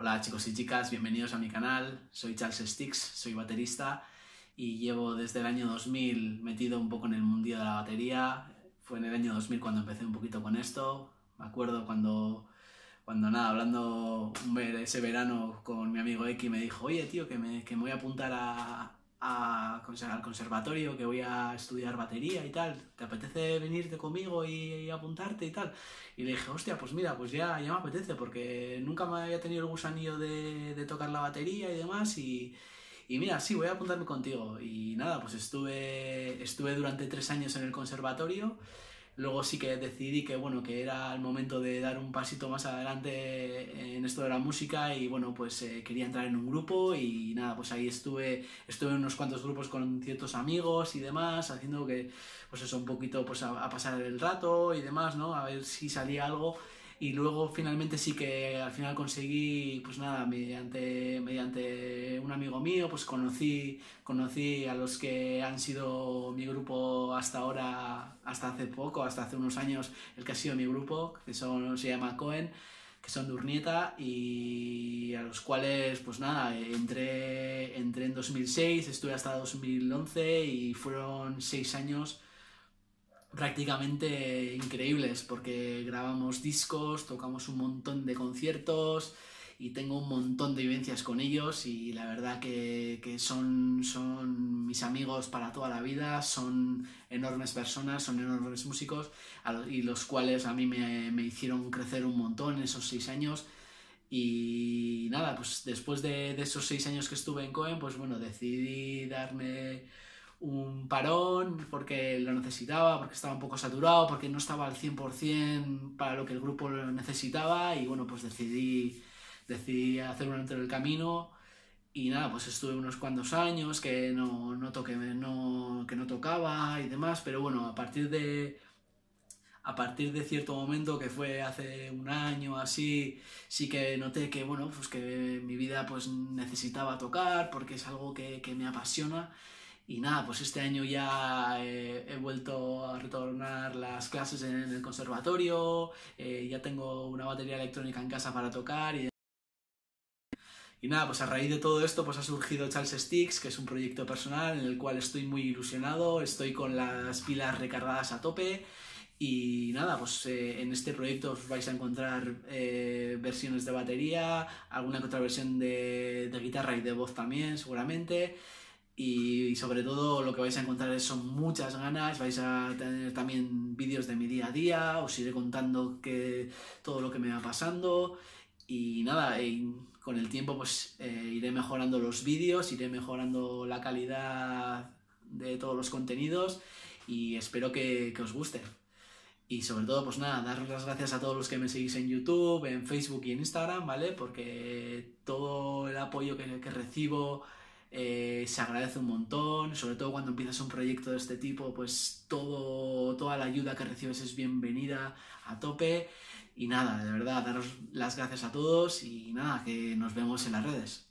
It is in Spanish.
Hola chicos y chicas, bienvenidos a mi canal. Soy Charles Sticks, soy baterista y llevo desde el año 2000 metido un poco en el mundillo de la batería. Fue en el año 2000 cuando empecé un poquito con esto. Me acuerdo cuando, cuando nada, hablando ese verano con mi amigo X me dijo, oye tío, que me, que me voy a apuntar a, al conservatorio, que voy a estudiar batería y tal, ¿te apetece venirte conmigo y, apuntarte y tal? Y le dije, hostia, pues mira, pues ya, ya me apetece, porque nunca me había tenido el gusanillo de, de tocar la batería y demás, y, y, mira, sí, voy a apuntarme contigo. Y nada, pues estuve, estuve durante tres años en el conservatorio, Luego sí que decidí que, bueno, que era el momento de dar un pasito más adelante en esto de la música y, bueno, pues eh, quería entrar en un grupo y nada, pues ahí estuve, estuve en unos cuantos grupos con ciertos amigos y demás, haciendo que, pues eso, un poquito pues a pasar el rato y demás, ¿no? A ver si salía algo y luego finalmente sí que al final conseguí, pues nada, mediante, mediante un amigo mío, pues conocí, conocí a los que han sido mi grupo hasta ahora, hasta hace poco, hasta hace unos años, el que ha sido mi grupo, que son, se llama Cohen, que son de Urnieta y a los cuales, pues nada, entré, entré en 2006, estuve hasta 2011 y fueron seis años prácticamente increíbles porque grabamos discos, tocamos un montón de conciertos y tengo un montón de vivencias con ellos y la verdad que, que son, son mis amigos para toda la vida, son enormes personas, son enormes músicos y los cuales a mí me, me hicieron crecer un montón esos seis años. Y nada, pues después de, de, esos seis años que estuve en Cohen, pues bueno, decidí darme un parón porque lo necesitaba, porque estaba un poco saturado, porque no estaba al 100% para lo que el grupo necesitaba y bueno, pues decidí, decidí hacer un alto en el camino y nada, pues estuve unos cuantos años que no, no, toqué, no, que no tocaba y demás, pero bueno, a partir de a partir de cierto momento que fue hace un año así, sí que noté que bueno, pues que mi vida pues necesitaba tocar porque es algo que, que me apasiona y nada, pues este año ya eh, he vuelto a retornar las clases en el conservatorio, eh, ya tengo una batería electrónica en casa para tocar y... Y nada, pues a raíz de todo esto pues ha surgido Charles Sticks, que es un proyecto personal en el cual estoy muy ilusionado, estoy con las pilas recargadas a tope. Y nada, pues eh, en este proyecto os vais a encontrar versiones de batería, alguna que otra versión de, de guitarra y de voz también seguramente y, sobre todo lo que vais a encontrar son muchas ganas, vais a tener también vídeos de mi día a día, os iré contando que, todo lo que me va pasando y nada, con el tiempo pues eh, iré mejorando los vídeos, iré mejorando la calidad de todos los contenidos y espero que, os guste. Y sobre todo, pues nada, daros las gracias a todos los que me seguís en YouTube, en Facebook y en Instagram, ¿vale? Porque todo el apoyo que, que recibo eh, se agradece un montón, sobre todo cuando empiezas un proyecto de este tipo, pues todo, toda la ayuda que recibes es bienvenida a tope. Y nada, de verdad, daros las gracias a todos y nada, que nos vemos en las redes.